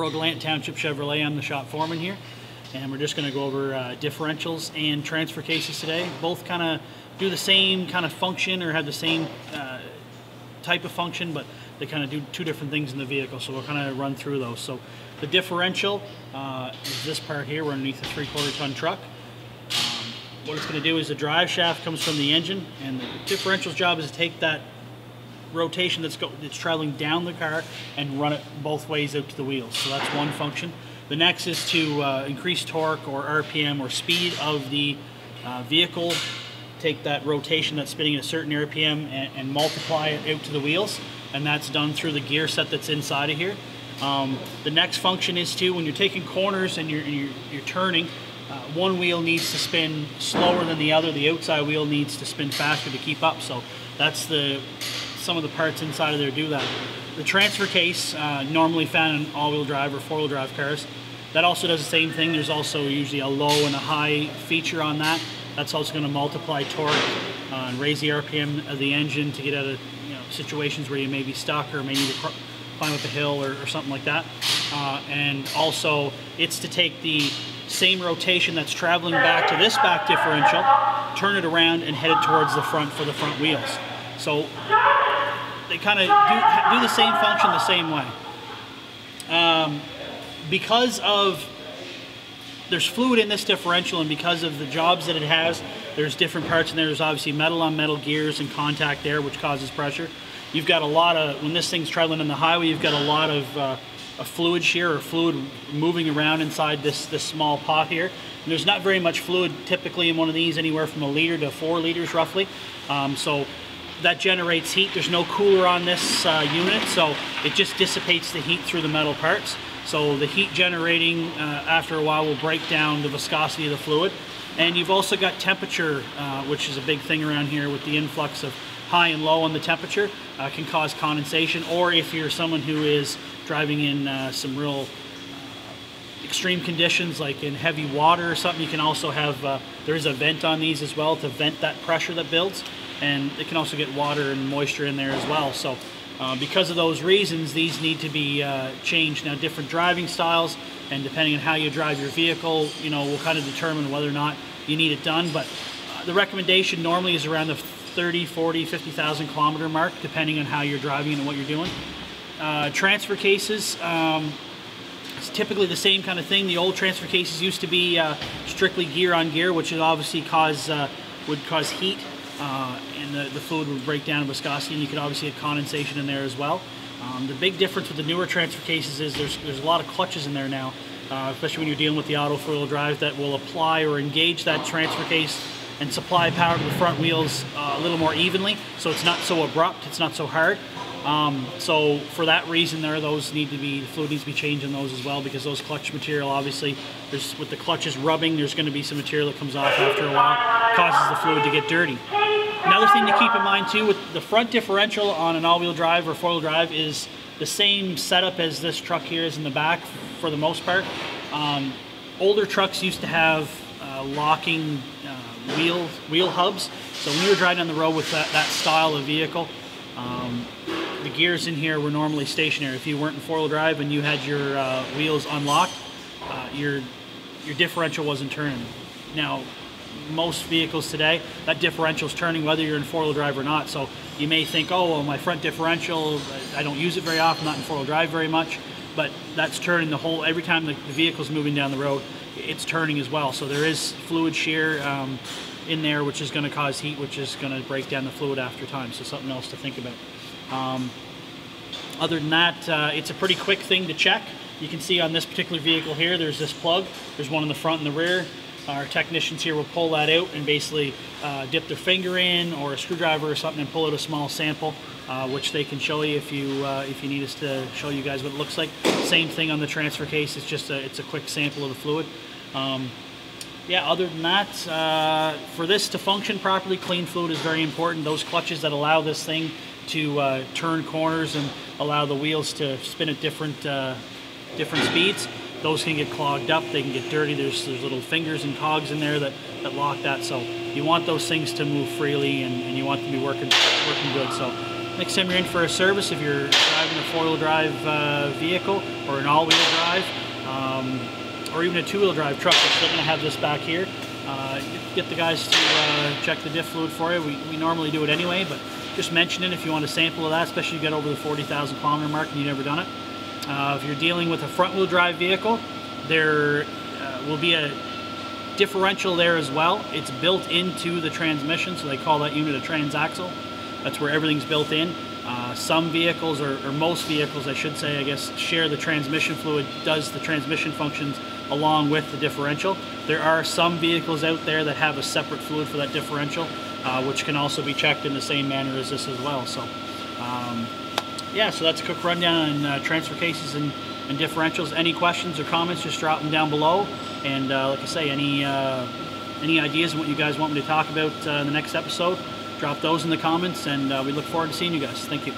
Earl Gallant Township Chevrolet. I'm the shop foreman here, and we're just going to go over uh, differentials and transfer cases today. Both kind of do the same kind of function or have the same uh, type of function, but they kind of do two different things in the vehicle. So we'll kind of run through those. So the differential uh, is this part here. We're underneath a three-quarter ton truck. Um, what it's going to do is the drive shaft comes from the engine, and the differential's job is to take that rotation that's, go, that's traveling down the car and run it both ways out to the wheels. So that's one function. The next is to uh, increase torque or RPM or speed of the uh, vehicle, take that rotation that's spinning at a certain RPM and, and, multiply it out to the wheels. And that's done through the gear set that's inside of here. Um, the next function is to, when you're taking corners and you're, you're, you're turning, uh, one wheel needs to spin slower than the other. The outside wheel needs to spin faster to keep up. So that's the some of the parts inside of there do that. The transfer case, uh, normally found in all-wheel drive or four-wheel drive cars, that also does the same thing. There's also usually a low and a high feature on that. That's also going to multiply torque uh, and raise the RPM of the engine to get out of you know, situations where you may be stuck or may need to climb up a hill or, or something like that. Uh, and also, it's to take the same rotation that's traveling back to this back differential, turn it around and head it towards the front for the front wheels. So they kind of do, do the same function the same way. Um, because of there's fluid in this differential and because of the jobs that it has, there's different parts in there. There's obviously metal on metal gears and contact there, which causes pressure. You've got a lot of, when this thing's traveling on the highway, you've got a lot of, uh, a fluid shear or fluid moving around inside this, this small pot here. And there's not very much fluid typically in one of these, anywhere from a liter to four liters roughly. Um, so that generates heat. There's no cooler on this uh, unit, so it just dissipates the heat through the metal parts. So the heat generating uh, after a while will break down the viscosity of the fluid. And you've also got temperature, uh, which is a big thing around here with the influx of high and low on the temperature uh, can cause condensation. Or if you're someone who is driving in uh, some real uh, extreme conditions like in heavy water or something, you can also have, there is a vent on these as well to vent that pressure that builds and it can also get water and moisture in there as well. So uh, because of those reasons, these need to be uh, changed. Now different driving styles and depending on how you drive your vehicle, you know, will kind of determine whether or not you need it done. But uh, the recommendation normally is around the 30, 40, 50,000 kilometer mark, depending on how you're driving and what you're doing. Uh, transfer cases, um, it's typically the same kind of thing. The old transfer cases used to be uh, strictly gear on gear, which would obviously cause uh, would cause heat uh, and the, the, fluid would break down in viscosity, and you could obviously have condensation in there as well. Um, the big difference with the newer transfer cases is there's, there's a lot of clutches in there now, uh, especially when you're dealing with the auto four-wheel drive that will apply or engage that transfer case and supply power to the front wheels uh, a little more evenly, so it's not so abrupt, it's not so hard. Um, so for that reason there, those need to be, the fluid needs to be changed in those as well because those clutch material, obviously, there's, with the clutches rubbing, there's going to be some material that comes off after a while, causes the fluid to get dirty. Another thing to keep in mind too, with the front differential on an all-wheel drive or four-wheel drive is the same setup as this truck here is in the back for the most part. Um, older trucks used to have uh, locking uh, wheel, wheel hubs. So when you were driving on the road with that, that style of vehicle, um, the gears in here were normally stationary. If you weren't in four-wheel drive and you had your uh, wheels unlocked, uh, your your differential wasn't turning. Now, most vehicles today, that differential is turning whether you're in four-wheel drive or not. So you may think, oh, well, my front differential, I don't use it very often, not in four-wheel drive very much, but that's turning the whole, every time the, the vehicle's moving down the road, it's turning as well. So there is fluid shear um, in there, which is going to cause heat, which is going to break down the fluid after time. So something else to think about. Um, other than that, uh, it's a pretty quick thing to check. You can see on this particular vehicle here, there's this plug. There's one in the front and the rear. Our technicians here will pull that out and basically uh, dip their finger in or a screwdriver or something and pull out a small sample, uh, which they can show you if you uh, if you need us to show you guys what it looks like. Same thing on the transfer case. It's just a it's a quick sample of the fluid. Um, yeah, other than that, uh, for this to function properly, clean fluid is very important. Those clutches that allow this thing to uh, turn corners and allow the wheels to spin at different uh, different speeds. Those can get clogged up, they can get dirty. There's, there's little fingers and cogs in there that, that lock that. So you want those things to move freely and, and you want them to be working working good. So next time you're in for a service, if you're driving a four-wheel drive uh, vehicle or an all-wheel drive, um, or even a two-wheel drive truck, we're still to have this back here. Uh, get the guys to uh, check the diff fluid for you. We, we normally do it anyway, but just mention it if you want a sample of that, especially if you get over the 40,000 kilometer mark and you've never done it. Uh, if you're dealing with a front-wheel drive vehicle, there uh, will be a differential there as well. It's built into the transmission, so they call that unit a transaxle. That's where everything's built in. Uh, some vehicles, or, or, most vehicles, I should say, I guess, share the transmission fluid, does the transmission functions along with the differential. There are some vehicles out there that have a separate fluid for that differential, uh, which can also be checked in the same manner as this as well. So, um, yeah, so that's a quick rundown on uh, transfer cases and, and, differentials. Any questions or comments, just drop them down below. And uh, like I say, any uh, any ideas on what you guys want me to talk about uh, in the next episode, drop those in the comments, and uh, we look forward to seeing you guys. Thank you.